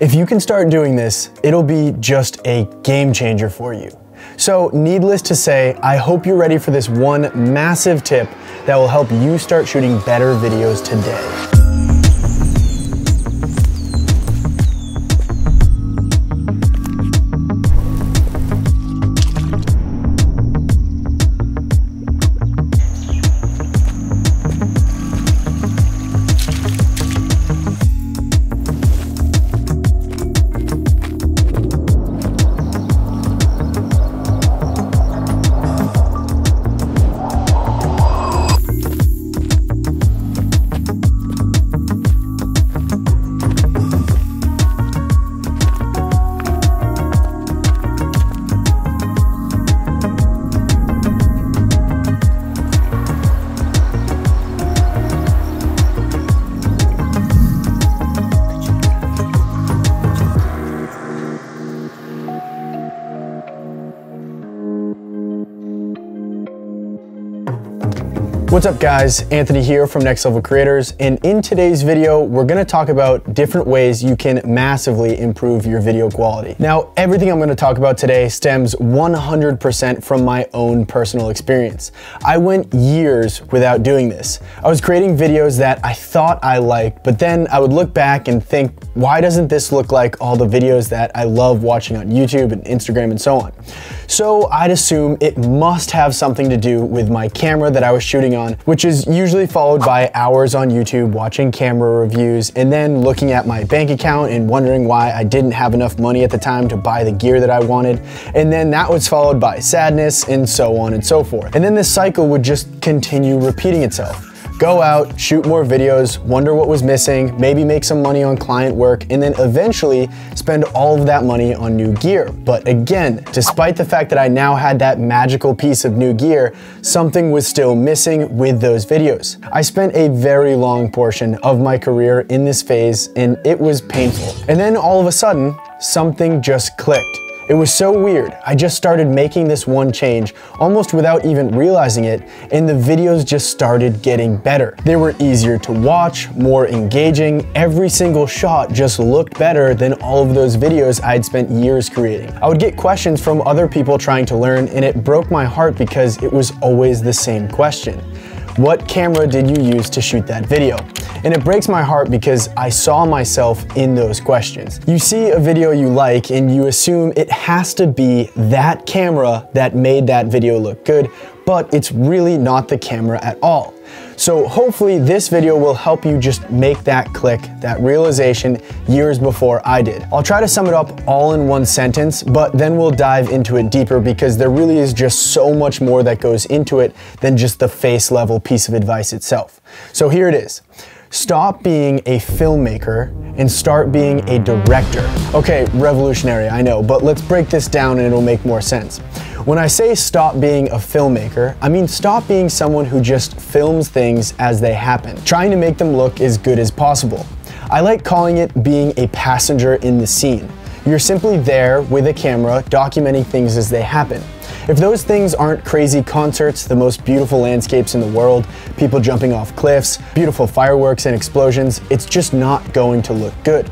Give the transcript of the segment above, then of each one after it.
If you can start doing this, it'll be just a game changer for you. So needless to say, I hope you're ready for this one massive tip that will help you start shooting better videos today. What's up guys, Anthony here from Next Level Creators, and in today's video, we're gonna talk about different ways you can massively improve your video quality. Now, everything I'm gonna talk about today stems 100% from my own personal experience. I went years without doing this. I was creating videos that I thought I liked, but then I would look back and think, why doesn't this look like all the videos that I love watching on YouTube and Instagram and so on? So I'd assume it must have something to do with my camera that I was shooting on, which is usually followed by hours on YouTube watching camera reviews and then looking at my bank account and wondering why I didn't have enough money at the time to buy the gear that I wanted. And then that was followed by sadness and so on and so forth. And then this cycle would just continue repeating itself go out, shoot more videos, wonder what was missing, maybe make some money on client work, and then eventually spend all of that money on new gear. But again, despite the fact that I now had that magical piece of new gear, something was still missing with those videos. I spent a very long portion of my career in this phase and it was painful. And then all of a sudden, something just clicked. It was so weird. I just started making this one change almost without even realizing it, and the videos just started getting better. They were easier to watch, more engaging. Every single shot just looked better than all of those videos I'd spent years creating. I would get questions from other people trying to learn, and it broke my heart because it was always the same question. What camera did you use to shoot that video? And it breaks my heart because I saw myself in those questions. You see a video you like and you assume it has to be that camera that made that video look good, but it's really not the camera at all. So hopefully this video will help you just make that click, that realization years before I did. I'll try to sum it up all in one sentence, but then we'll dive into it deeper because there really is just so much more that goes into it than just the face level piece of advice itself. So here it is. Stop being a filmmaker and start being a director. Okay, revolutionary, I know, but let's break this down and it'll make more sense. When I say stop being a filmmaker, I mean stop being someone who just films things as they happen, trying to make them look as good as possible. I like calling it being a passenger in the scene. You're simply there with a camera documenting things as they happen. If those things aren't crazy concerts, the most beautiful landscapes in the world, people jumping off cliffs, beautiful fireworks and explosions, it's just not going to look good.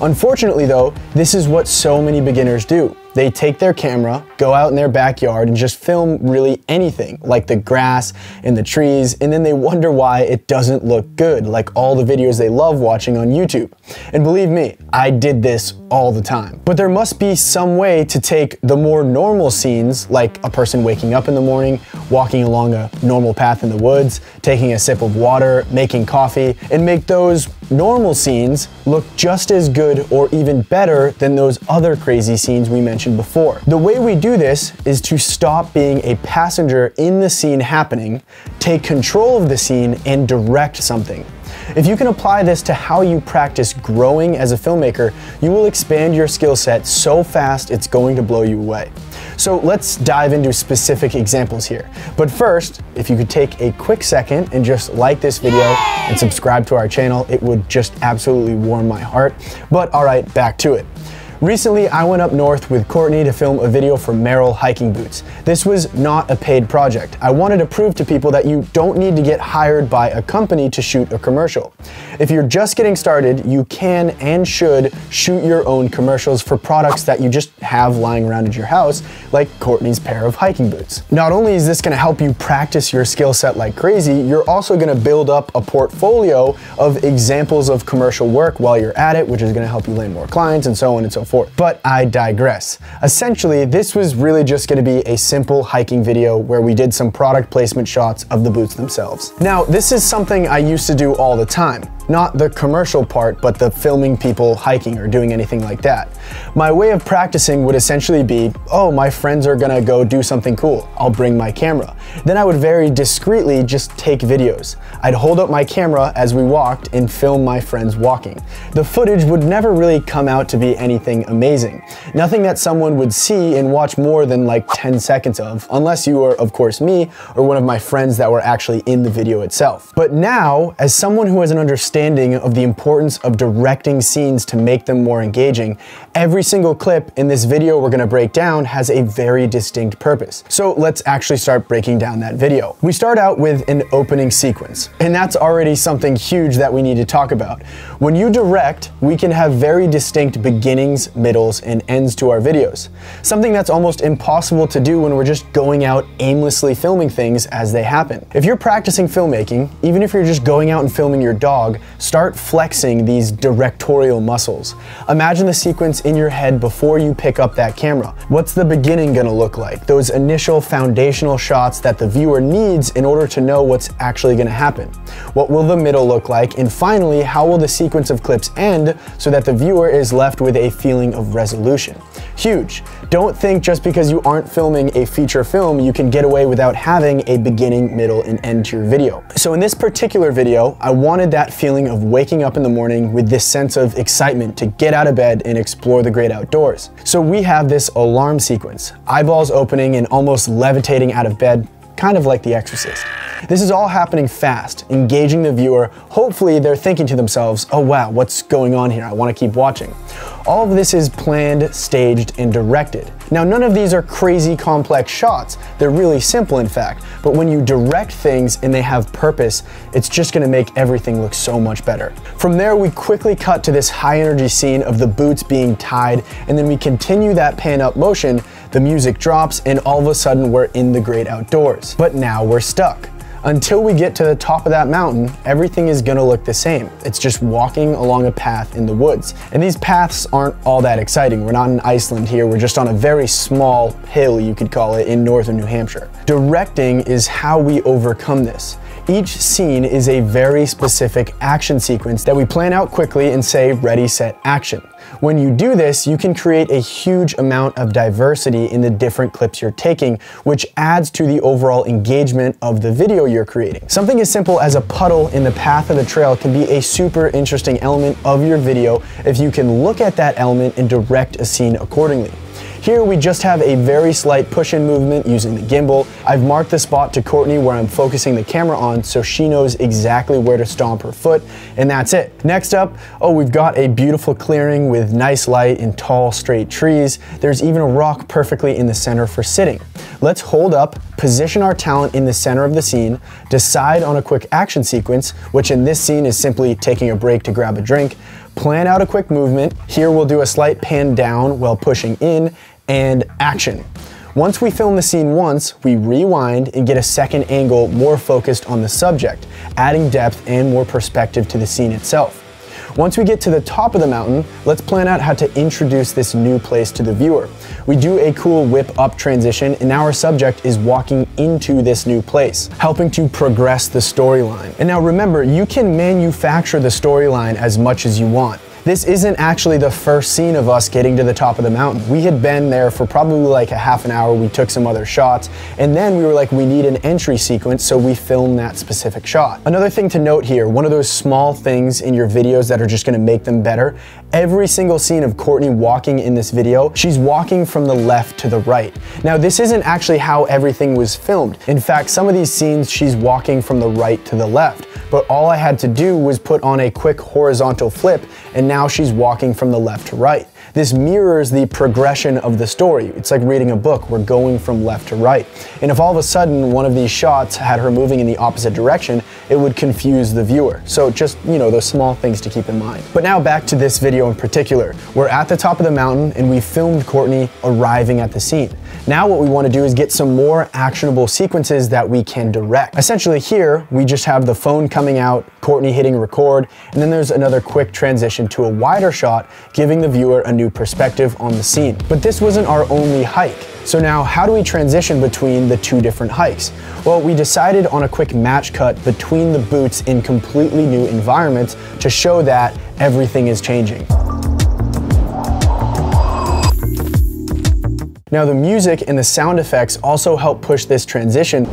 Unfortunately though, this is what so many beginners do. They take their camera, go out in their backyard and just film really anything, like the grass and the trees, and then they wonder why it doesn't look good, like all the videos they love watching on YouTube. And believe me, I did this all the time. But there must be some way to take the more normal scenes, like a person waking up in the morning, walking along a normal path in the woods, taking a sip of water, making coffee, and make those normal scenes look just as good or even better than those other crazy scenes we mentioned before. The way we do this is to stop being a passenger in the scene happening, take control of the scene, and direct something. If you can apply this to how you practice growing as a filmmaker, you will expand your skill set so fast it's going to blow you away. So let's dive into specific examples here. But first, if you could take a quick second and just like this video Yay! and subscribe to our channel, it would just absolutely warm my heart. But all right, back to it. Recently, I went up north with Courtney to film a video for Merrell hiking boots. This was not a paid project. I wanted to prove to people that you don't need to get hired by a company to shoot a commercial. If you're just getting started, you can and should shoot your own commercials for products that you just have lying around at your house, like Courtney's pair of hiking boots. Not only is this gonna help you practice your skill set like crazy, you're also gonna build up a portfolio of examples of commercial work while you're at it, which is gonna help you land more clients and so on and so forth. But I digress. Essentially, this was really just gonna be a simple hiking video where we did some product placement shots of the boots themselves. Now, this is something I used to do all the time. Not the commercial part, but the filming people hiking or doing anything like that. My way of practicing would essentially be, oh, my friends are gonna go do something cool. I'll bring my camera. Then I would very discreetly just take videos. I'd hold up my camera as we walked and film my friends walking. The footage would never really come out to be anything amazing. Nothing that someone would see and watch more than like 10 seconds of, unless you were, of course, me or one of my friends that were actually in the video itself. But now, as someone who has an understanding of the importance of directing scenes to make them more engaging, every single clip in this video we're gonna break down has a very distinct purpose. So let's actually start breaking down that video. We start out with an opening sequence, and that's already something huge that we need to talk about. When you direct, we can have very distinct beginnings, middles, and ends to our videos. Something that's almost impossible to do when we're just going out aimlessly filming things as they happen. If you're practicing filmmaking, even if you're just going out and filming your dog, start flexing these directorial muscles. Imagine the sequence in your head before you pick up that camera. What's the beginning gonna look like? Those initial foundational shots that the viewer needs in order to know what's actually gonna happen. What will the middle look like? And finally, how will the sequence of clips end so that the viewer is left with a feeling of resolution? Huge. Don't think just because you aren't filming a feature film, you can get away without having a beginning, middle, and end to your video. So in this particular video, I wanted that feeling of waking up in the morning with this sense of excitement to get out of bed and explore the great outdoors. So we have this alarm sequence, eyeballs opening and almost levitating out of bed, kind of like The Exorcist. This is all happening fast, engaging the viewer. Hopefully they're thinking to themselves, oh wow, what's going on here? I wanna keep watching. All of this is planned, staged, and directed. Now none of these are crazy complex shots. They're really simple in fact, but when you direct things and they have purpose, it's just gonna make everything look so much better. From there, we quickly cut to this high energy scene of the boots being tied, and then we continue that pan up motion, the music drops, and all of a sudden we're in the great outdoors. But now we're stuck. Until we get to the top of that mountain, everything is gonna look the same. It's just walking along a path in the woods. And these paths aren't all that exciting. We're not in Iceland here, we're just on a very small hill, you could call it, in northern New Hampshire. Directing is how we overcome this. Each scene is a very specific action sequence that we plan out quickly and say ready, set, action. When you do this, you can create a huge amount of diversity in the different clips you're taking, which adds to the overall engagement of the video you're creating. Something as simple as a puddle in the path of the trail can be a super interesting element of your video if you can look at that element and direct a scene accordingly. Here we just have a very slight push-in movement using the gimbal. I've marked the spot to Courtney where I'm focusing the camera on so she knows exactly where to stomp her foot, and that's it. Next up, oh, we've got a beautiful clearing with nice light and tall, straight trees. There's even a rock perfectly in the center for sitting. Let's hold up, position our talent in the center of the scene, decide on a quick action sequence, which in this scene is simply taking a break to grab a drink, plan out a quick movement. Here we'll do a slight pan down while pushing in, and action. Once we film the scene once, we rewind and get a second angle more focused on the subject, adding depth and more perspective to the scene itself. Once we get to the top of the mountain, let's plan out how to introduce this new place to the viewer. We do a cool whip up transition and now our subject is walking into this new place, helping to progress the storyline. And now remember, you can manufacture the storyline as much as you want. This isn't actually the first scene of us getting to the top of the mountain. We had been there for probably like a half an hour. We took some other shots and then we were like, we need an entry sequence. So we filmed that specific shot. Another thing to note here, one of those small things in your videos that are just gonna make them better. Every single scene of Courtney walking in this video, she's walking from the left to the right. Now this isn't actually how everything was filmed. In fact, some of these scenes, she's walking from the right to the left but all I had to do was put on a quick horizontal flip and now she's walking from the left to right. This mirrors the progression of the story. It's like reading a book. We're going from left to right. And if all of a sudden one of these shots had her moving in the opposite direction, it would confuse the viewer. So just, you know, those small things to keep in mind. But now back to this video in particular. We're at the top of the mountain and we filmed Courtney arriving at the scene. Now what we want to do is get some more actionable sequences that we can direct. Essentially here, we just have the phone coming out, Courtney hitting record, and then there's another quick transition to a wider shot, giving the viewer a new perspective on the scene. But this wasn't our only hike. So now how do we transition between the two different hikes? Well, we decided on a quick match cut between the boots in completely new environments to show that everything is changing. Now the music and the sound effects also help push this transition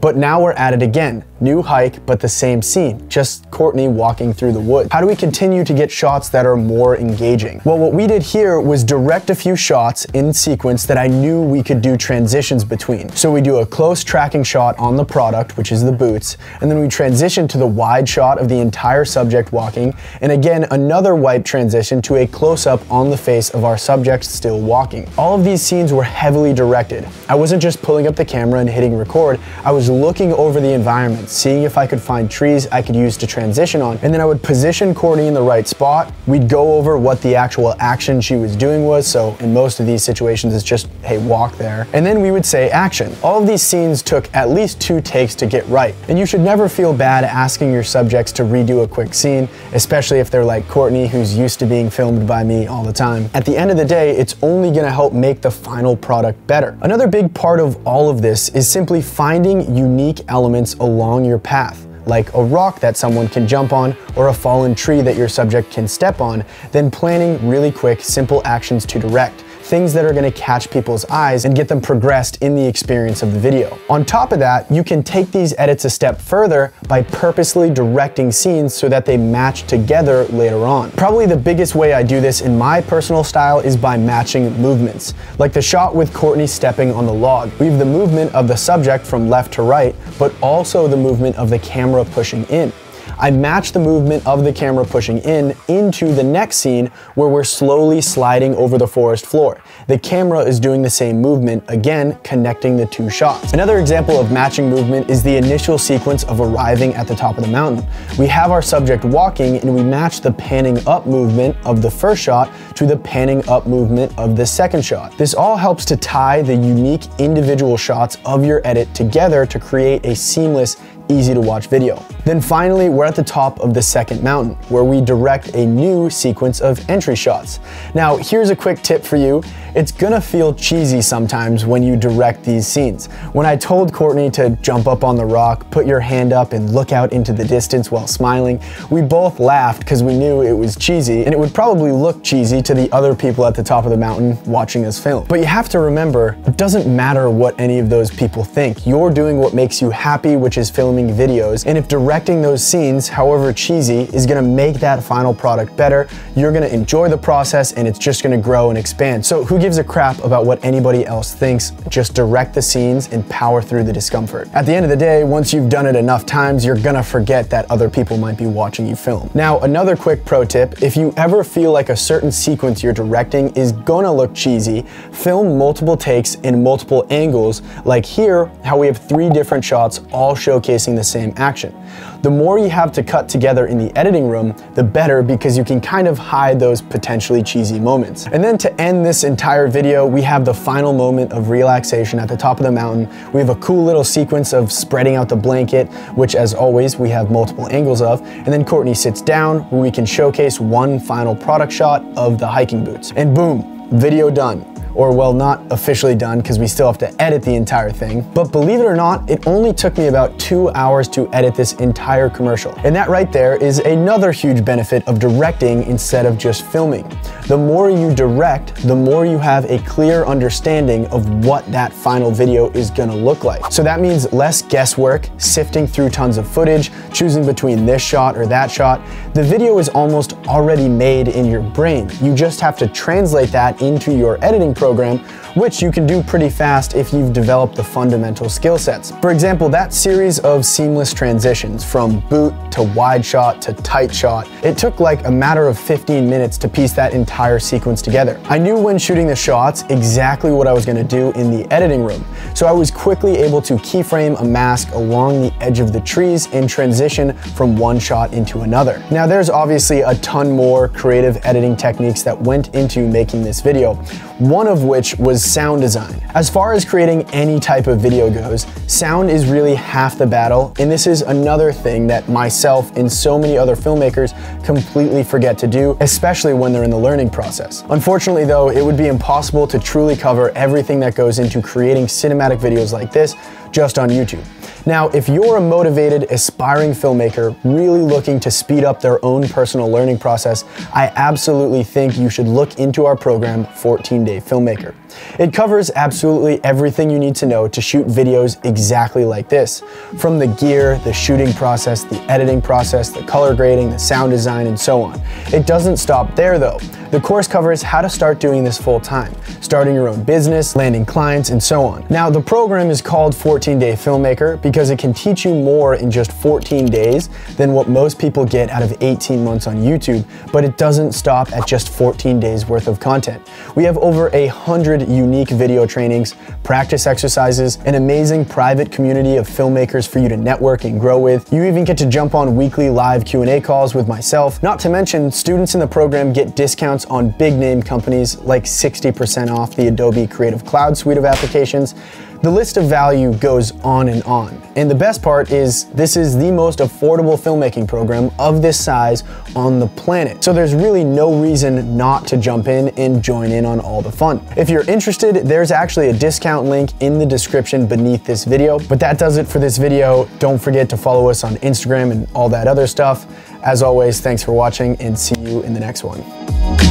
But now we're at it again. New hike, but the same scene, just Courtney walking through the woods. How do we continue to get shots that are more engaging? Well, what we did here was direct a few shots in sequence that I knew we could do transitions between. So we do a close tracking shot on the product, which is the boots, and then we transition to the wide shot of the entire subject walking, and again, another wipe transition to a close-up on the face of our subject still walking. All of these scenes were heavily directed. I wasn't just pulling up the camera and hitting record, I was looking over the environment, seeing if I could find trees I could use to transition on, and then I would position Courtney in the right spot. We'd go over what the actual action she was doing was, so in most of these situations it's just, hey, walk there. And then we would say action. All of these scenes took at least two takes to get right, and you should never feel bad asking your subjects to redo a quick scene, especially if they're like Courtney, who's used to being filmed by me all the time. At the end of the day, it's only gonna help make the final product better. Another big part of all of this is simply finding unique elements along your path like a rock that someone can jump on or a fallen tree that your subject can step on, then planning really quick, simple actions to direct things that are gonna catch people's eyes and get them progressed in the experience of the video. On top of that, you can take these edits a step further by purposely directing scenes so that they match together later on. Probably the biggest way I do this in my personal style is by matching movements. Like the shot with Courtney stepping on the log. We have the movement of the subject from left to right, but also the movement of the camera pushing in. I match the movement of the camera pushing in into the next scene where we're slowly sliding over the forest floor. The camera is doing the same movement, again, connecting the two shots. Another example of matching movement is the initial sequence of arriving at the top of the mountain. We have our subject walking and we match the panning up movement of the first shot to the panning up movement of the second shot. This all helps to tie the unique individual shots of your edit together to create a seamless easy to watch video. Then finally, we're at the top of the second mountain, where we direct a new sequence of entry shots. Now, here's a quick tip for you. It's gonna feel cheesy sometimes when you direct these scenes. When I told Courtney to jump up on the rock, put your hand up and look out into the distance while smiling, we both laughed because we knew it was cheesy and it would probably look cheesy to the other people at the top of the mountain watching us film. But you have to remember, it doesn't matter what any of those people think. You're doing what makes you happy, which is filming filming videos. And if directing those scenes, however cheesy, is gonna make that final product better, you're gonna enjoy the process and it's just gonna grow and expand. So who gives a crap about what anybody else thinks? Just direct the scenes and power through the discomfort. At the end of the day, once you've done it enough times, you're gonna forget that other people might be watching you film. Now, another quick pro tip, if you ever feel like a certain sequence you're directing is gonna look cheesy, film multiple takes in multiple angles, like here, how we have three different shots all showcasing the same action. The more you have to cut together in the editing room, the better because you can kind of hide those potentially cheesy moments. And then to end this entire video, we have the final moment of relaxation at the top of the mountain. We have a cool little sequence of spreading out the blanket, which as always, we have multiple angles of. And then Courtney sits down where we can showcase one final product shot of the hiking boots. And boom, video done or well, not officially done because we still have to edit the entire thing. But believe it or not, it only took me about two hours to edit this entire commercial. And that right there is another huge benefit of directing instead of just filming. The more you direct, the more you have a clear understanding of what that final video is gonna look like. So that means less guesswork, sifting through tons of footage, choosing between this shot or that shot. The video is almost already made in your brain. You just have to translate that into your editing program, which you can do pretty fast if you've developed the fundamental skill sets. For example, that series of seamless transitions from boot to wide shot to tight shot, it took like a matter of 15 minutes to piece that entire sequence together. I knew when shooting the shots exactly what I was gonna do in the editing room, so I was quickly able to keyframe a mask along the edge of the trees and transition from one shot into another. Now there's obviously a ton more creative editing techniques that went into making this video, one of which was sound design. As far as creating any type of video goes, sound is really half the battle, and this is another thing that myself and so many other filmmakers completely forget to do, especially when they're in the learning process. Unfortunately though, it would be impossible to truly cover everything that goes into creating cinematic videos like this just on YouTube. Now, if you're a motivated, aspiring filmmaker really looking to speed up their own personal learning process, I absolutely think you should look into our program, 14 Day Filmmaker. It covers absolutely everything you need to know to shoot videos exactly like this. From the gear, the shooting process, the editing process, the color grading, the sound design, and so on. It doesn't stop there though. The course covers how to start doing this full time, starting your own business, landing clients, and so on. Now, the program is called 14 Day Filmmaker because it can teach you more in just 14 days than what most people get out of 18 months on YouTube, but it doesn't stop at just 14 days worth of content. We have over a hundred unique video trainings, practice exercises, an amazing private community of filmmakers for you to network and grow with. You even get to jump on weekly live Q&A calls with myself. Not to mention, students in the program get discounts on big name companies like 60% off the Adobe Creative Cloud suite of applications, the list of value goes on and on. And the best part is this is the most affordable filmmaking program of this size on the planet. So there's really no reason not to jump in and join in on all the fun. If you're interested, there's actually a discount link in the description beneath this video. But that does it for this video. Don't forget to follow us on Instagram and all that other stuff. As always, thanks for watching and see you in the next one.